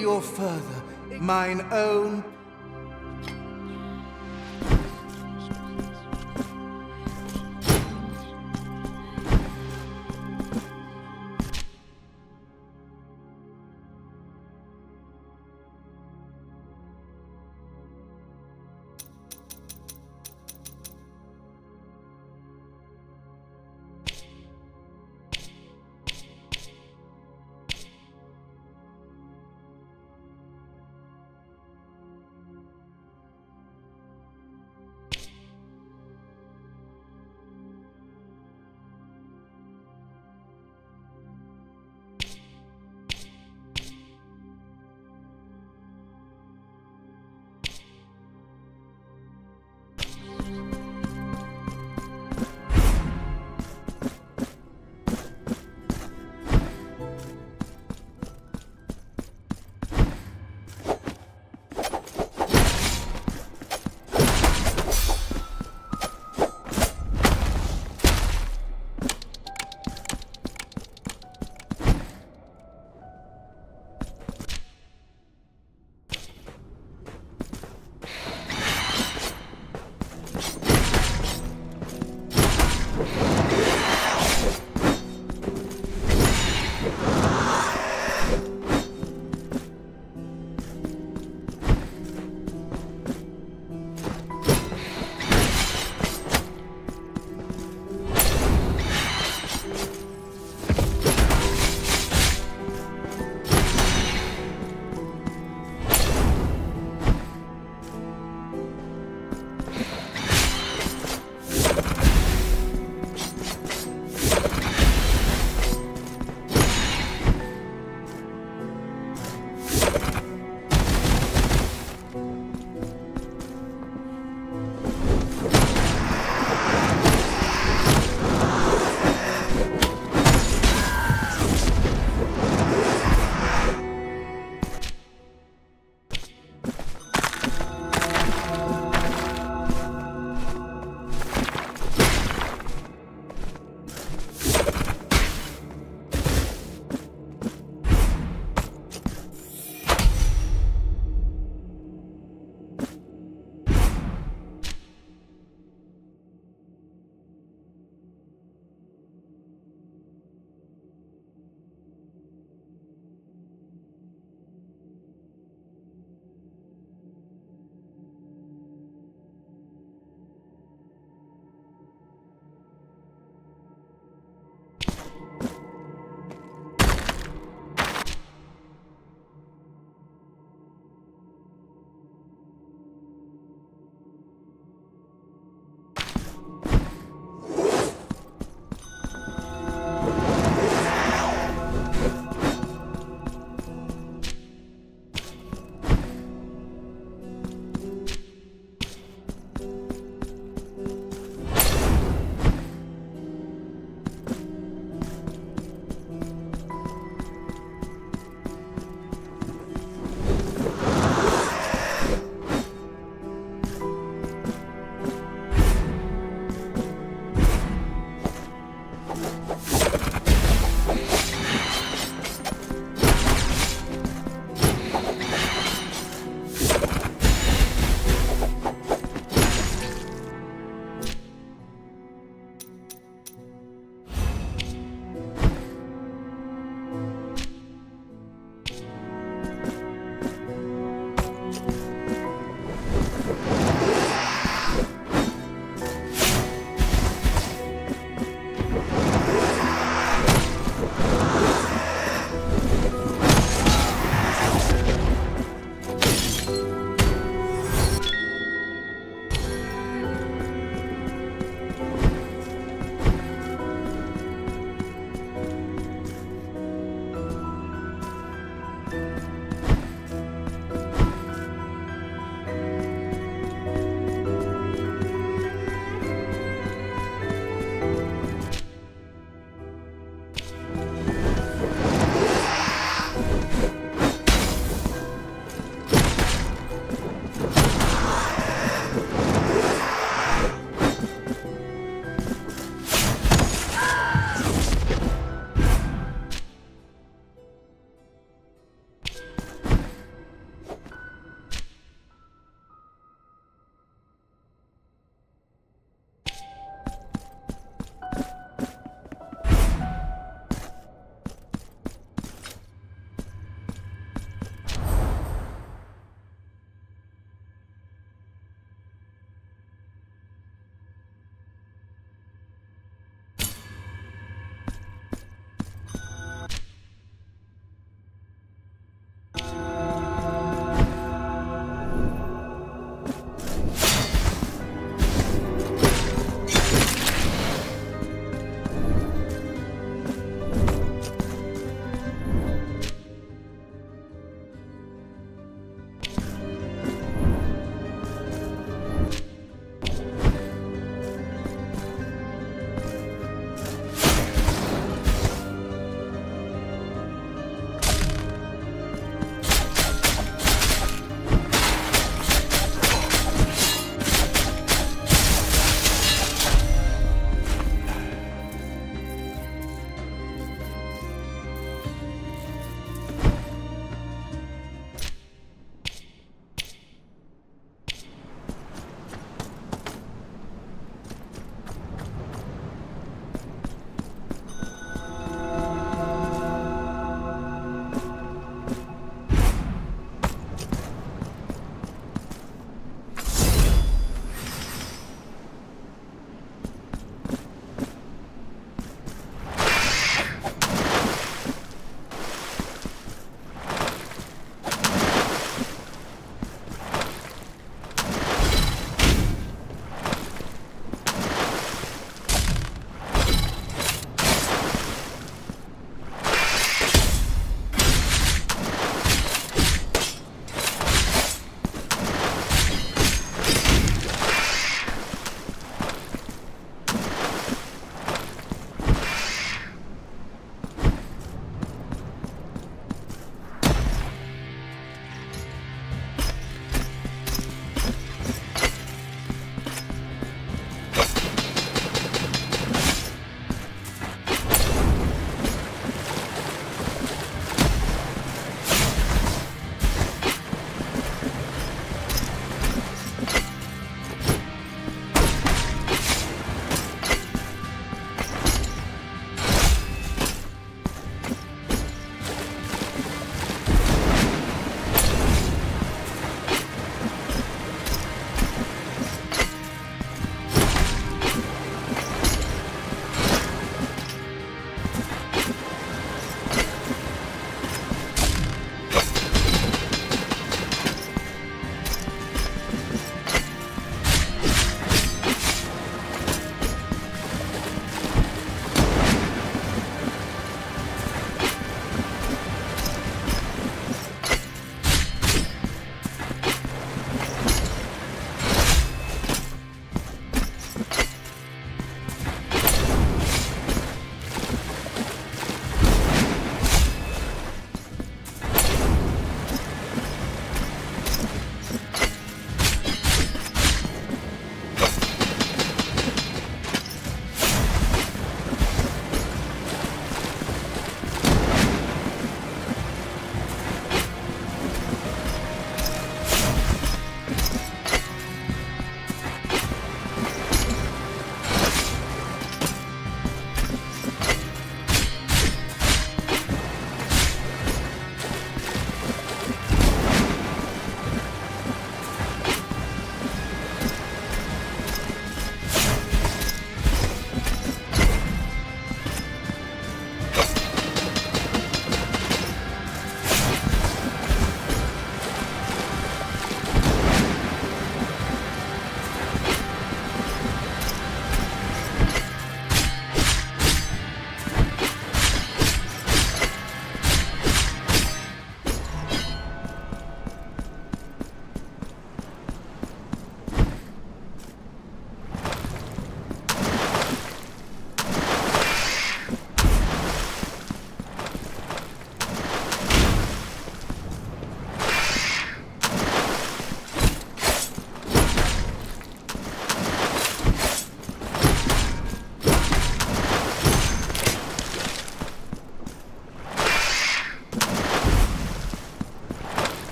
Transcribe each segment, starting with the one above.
Your further, mine own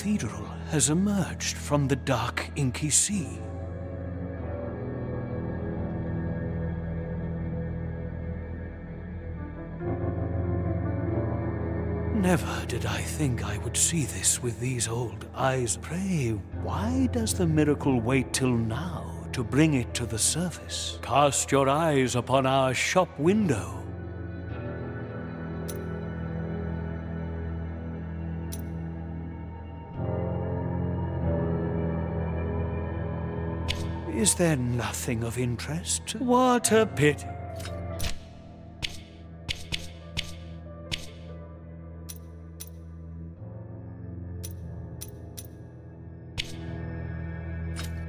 cathedral has emerged from the dark inky sea. Never did I think I would see this with these old eyes. Pray, why does the miracle wait till now to bring it to the surface? Cast your eyes upon our shop window. Is there nothing of interest? What a pity.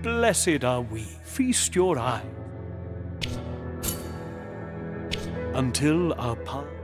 Blessed are we. Feast your eye. Until our path.